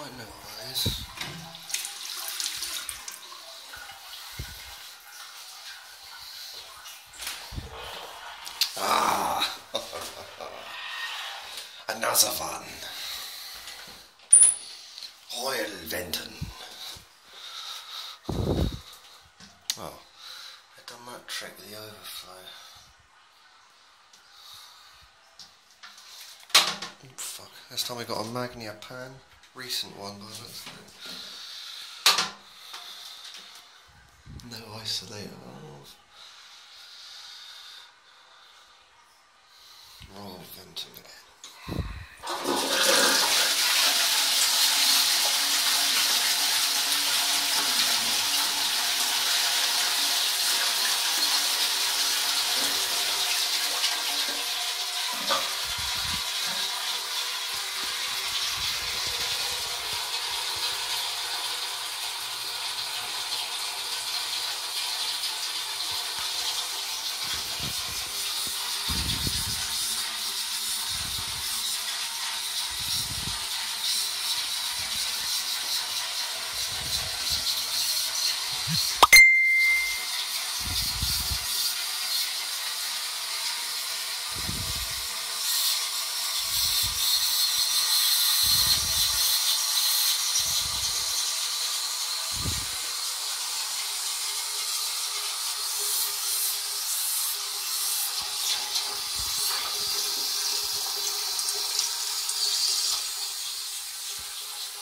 quite know what that is. Ah, another one. Royal Venton. Oh, I've done that trick with the overflow. Oh, fuck, this time we got a Magnia pan. Recent one by the looks. No isolator valve. Royal Venton again.